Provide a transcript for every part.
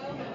Okay.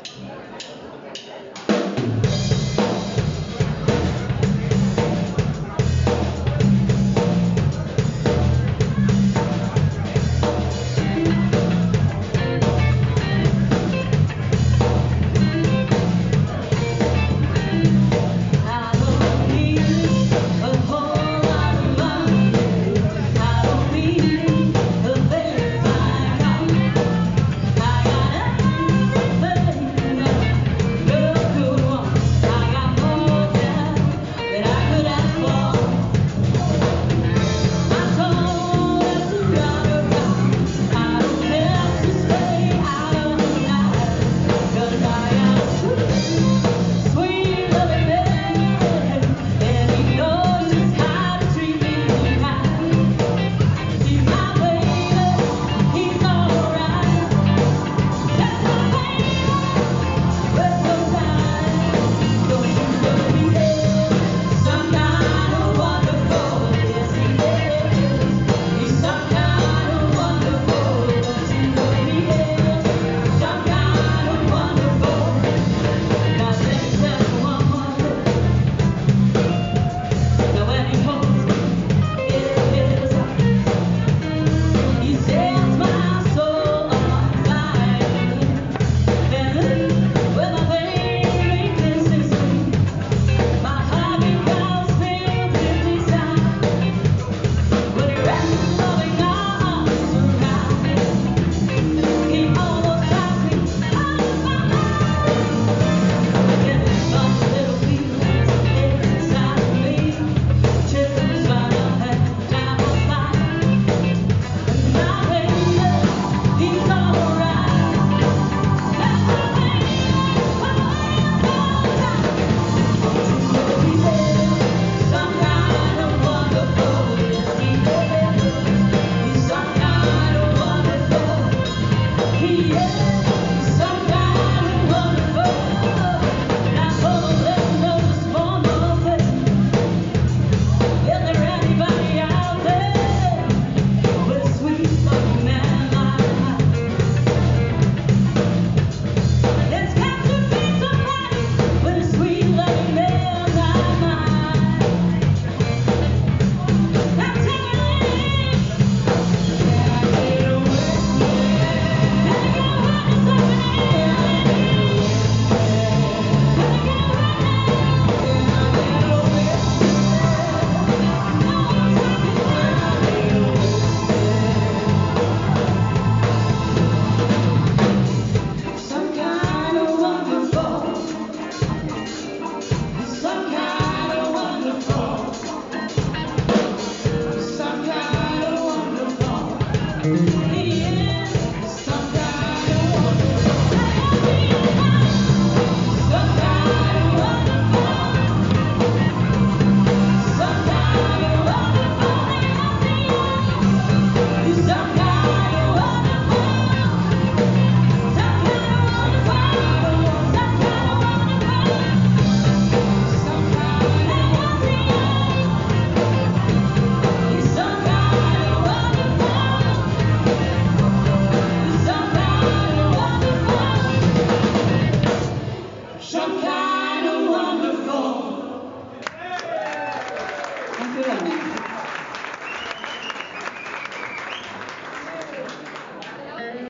Yeah. 对 的